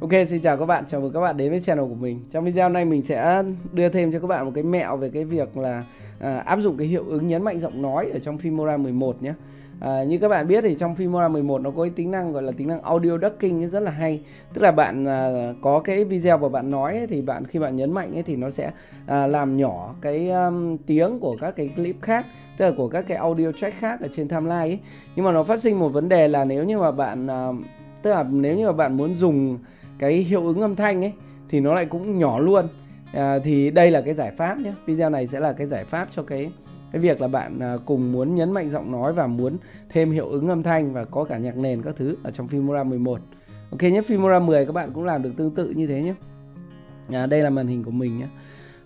Ok, xin chào các bạn, chào mừng các bạn đến với channel của mình. Trong video này mình sẽ đưa thêm cho các bạn một cái mẹo về cái việc là à, áp dụng cái hiệu ứng nhấn mạnh giọng nói ở trong Filmora 11 nhé. À, như các bạn biết thì trong Filmora 11 nó có cái tính năng gọi là tính năng audio ducking rất là hay. Tức là bạn à, có cái video mà bạn nói ấy, thì bạn khi bạn nhấn mạnh ấy thì nó sẽ à, làm nhỏ cái um, tiếng của các cái clip khác, tức là của các cái audio track khác ở trên timeline ấy. Nhưng mà nó phát sinh một vấn đề là nếu như mà bạn à, tức là nếu như mà bạn muốn dùng cái hiệu ứng âm thanh ấy thì nó lại cũng nhỏ luôn. À, thì đây là cái giải pháp nhé. Video này sẽ là cái giải pháp cho cái cái việc là bạn à, cùng muốn nhấn mạnh giọng nói và muốn thêm hiệu ứng âm thanh và có cả nhạc nền các thứ ở trong Filmora 11 ok nhé Filmora 10 các bạn cũng làm được tương tự như thế nhé. À, đây là màn hình của mình nhé.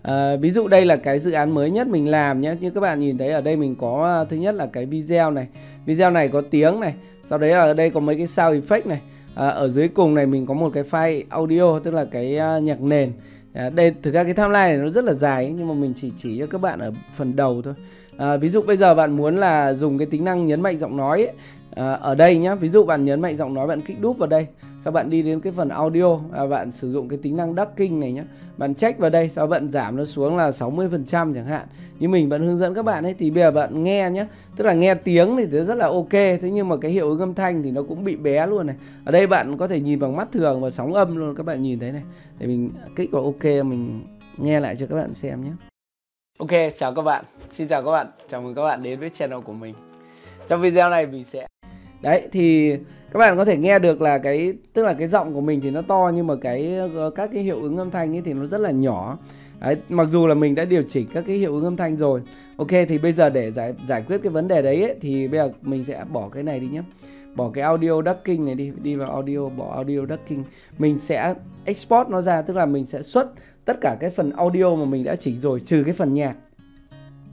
À, ví dụ đây là cái dự án mới nhất mình làm nhé. Như các bạn nhìn thấy ở đây mình có à, thứ nhất là cái video này. Video này có tiếng này. Sau đấy ở đây có mấy cái sound effect này à, ở dưới cùng này mình có một cái file audio tức là cái uh, nhạc nền. À, đây thực ra cái timeline này nó rất là dài nhưng mà mình chỉ chỉ cho các bạn ở phần đầu thôi. À, ví dụ bây giờ bạn muốn là dùng cái tính năng nhấn mạnh giọng nói ấy, à, ở đây nhá ví dụ bạn nhấn mạnh giọng nói bạn kích đúp vào đây sau bạn đi đến cái phần audio à, bạn sử dụng cái tính năng ducking này nhá bạn check vào đây sau bạn giảm nó xuống là 60 phần trăm chẳng hạn. Như mình vẫn hướng dẫn các bạn ấy thì bây giờ bạn nghe nhá tức là nghe tiếng thì rất là ok thế nhưng mà cái hiệu ứng âm thanh thì nó cũng bị bé luôn này. Ở đây bạn có thể nhìn bằng mắt thường và sóng âm luôn các bạn nhìn thấy này. Để mình kích vào ok mình nghe lại cho các bạn xem nhé Ok chào các bạn. Xin chào các bạn. Chào mừng các bạn đến với channel của mình trong video này mình sẽ đấy thì các bạn có thể nghe được là cái tức là cái giọng của mình thì nó to nhưng mà cái ờ, các cái hiệu ứng âm thanh ấy thì nó rất là nhỏ. Đấy, mặc dù là mình đã điều chỉnh các cái hiệu ứng âm thanh rồi. Ok thì bây giờ để giải giải quyết cái vấn đề đấy ấy, thì bây giờ mình sẽ bỏ cái này đi nhé. Bỏ cái audio ducking này đi đi vào audio bỏ audio ducking. Mình sẽ export nó ra tức là mình sẽ xuất tất cả cái phần audio mà mình đã chỉnh rồi trừ cái phần nhạc.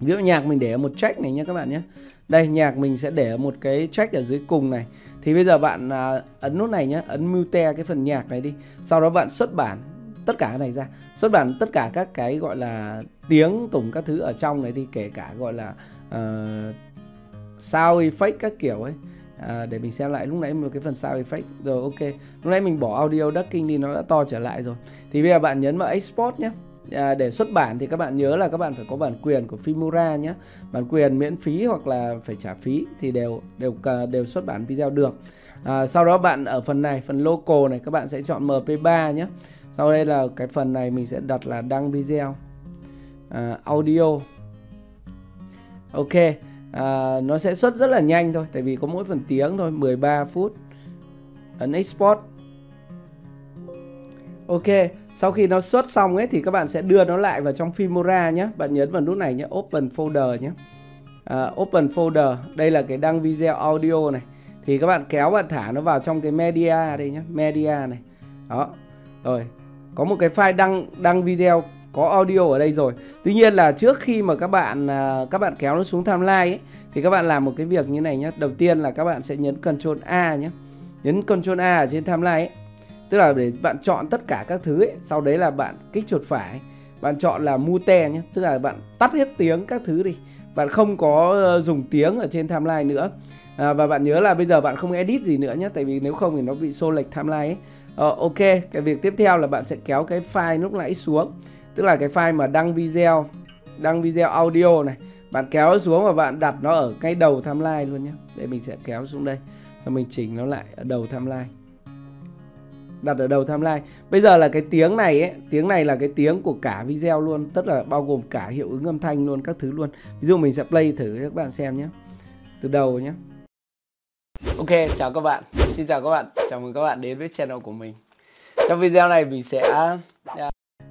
Ví dụ nhạc mình để một track này nhé các bạn nhé đây nhạc mình sẽ để ở một cái track ở dưới cùng này. Thì bây giờ bạn à, ấn nút này nhé ấn mute cái phần nhạc này đi. Sau đó bạn xuất bản tất cả cái này ra. Xuất bản tất cả các cái gọi là tiếng tùng các thứ ở trong này đi kể cả gọi là uh, sound effect các kiểu ấy. À, để mình xem lại lúc nãy một cái phần sound effect. Rồi ok. Lúc nãy mình bỏ audio ducking đi nó đã to trở lại rồi. Thì bây giờ bạn nhấn vào export nhé à, để xuất bản thì các bạn nhớ là các bạn phải có bản quyền của Filmora nhé. Bản quyền miễn phí hoặc là phải trả phí thì đều đều à, đều xuất bản video được. À, sau đó bạn ở phần này phần local này các bạn sẽ chọn MP3 nhé. Sau đây là cái phần này mình sẽ đặt là đăng video. À, audio. Ok à, nó sẽ xuất rất là nhanh thôi tại vì có mỗi phần tiếng thôi 13 phút. Ấn export. Ok sau khi nó xuất xong ấy thì các bạn sẽ đưa nó lại vào trong Filmora nhé. Bạn nhấn vào nút này nhé open folder nhé. À, open folder đây là cái đăng video audio này. Thì các bạn kéo bạn thả nó vào trong cái media đây nhé media này. Đó rồi. Có một cái file đăng đăng video có audio ở đây rồi. Tuy nhiên là trước khi mà các bạn à, các bạn kéo nó xuống timeline ấy, thì các bạn làm một cái việc như này nhé. Đầu tiên là các bạn sẽ nhấn Ctrl A nhé. Nhấn Ctrl A ở trên timeline ấy tức là để bạn chọn tất cả các thứ ấy sau đấy là bạn kích chuột phải. Bạn chọn là mute nhé tức là bạn tắt hết tiếng các thứ đi. Bạn không có ờ, dùng tiếng ở trên timeline nữa. À, và bạn nhớ là bây giờ bạn không edit gì nữa nhé tại vì nếu không thì nó bị xô lệch timeline ấy. Ờ, ok cái việc tiếp theo là bạn sẽ kéo cái file lúc nãy xuống. Tức là cái file mà đăng video đăng video audio này. Bạn kéo xuống và bạn đặt nó ở ngay đầu timeline luôn nhé để mình sẽ kéo xuống đây xong mình chỉnh nó lại ở đầu timeline đặt ở đầu timeline. Bây giờ là cái tiếng này ấy tiếng này là cái tiếng của cả video luôn tất là bao gồm cả hiệu ứng âm thanh luôn các thứ luôn. Ví dụ mình sẽ play thử cho các bạn xem nhé. Từ đầu nhé. Ok chào các bạn. Xin chào các bạn. Chào mừng các bạn đến với channel của mình. Trong video này mình sẽ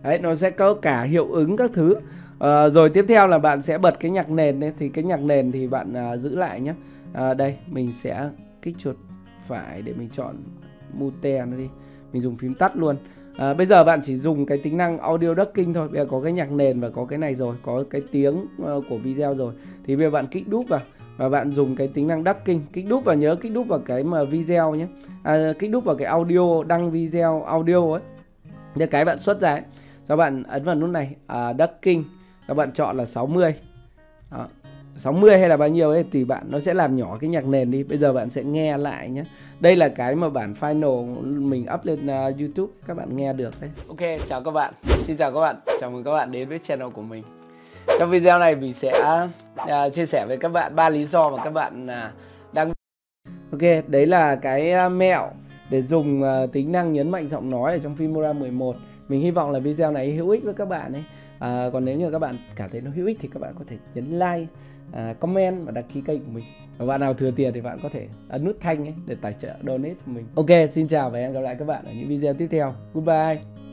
đấy nó sẽ có cả hiệu ứng các thứ. À, rồi tiếp theo là bạn sẽ bật cái nhạc nền đấy thì cái nhạc nền thì bạn à, giữ lại nhé. À, đây mình sẽ kích chuột phải để mình chọn mute nó đi mình dùng phím tắt luôn. À, bây giờ bạn chỉ dùng cái tính năng audio ducking thôi. Bây giờ có cái nhạc nền và có cái này rồi có cái tiếng uh, của video rồi. Thì bây giờ bạn kích đúp vào và bạn dùng cái tính năng ducking. Kích đúp và nhớ kích đúp vào cái mà video nhé. À, kích đúp vào cái audio đăng video audio ấy. Như cái bạn xuất ra ấy. sau bạn ấn vào nút này. À, ducking. Sau bạn chọn là 60 mươi. 60 hay là bao nhiêu ấy tùy bạn nó sẽ làm nhỏ cái nhạc nền đi. Bây giờ bạn sẽ nghe lại nhé đây là cái mà bản final mình up lên uh, YouTube. Các bạn nghe được đấy. Ok chào các bạn. Xin chào các bạn. Chào mừng các bạn đến với channel của mình. Trong video này mình sẽ uh, chia sẻ với các bạn ba lý do mà các bạn uh, đang ok đấy là cái uh, mẹo để dùng uh, tính năng nhấn mạnh giọng nói ở trong Filmora 11 mình hy vọng là video này hữu ích với các bạn ấy à, còn nếu như các bạn cảm thấy nó hữu ích thì các bạn có thể nhấn like à, comment và đăng ký kênh của mình. Và bạn nào thừa tiền thì bạn có thể ấn nút thanh ấy để tài trợ donate cho mình. Ok xin chào và hẹn gặp lại các bạn ở những video tiếp theo. Goodbye.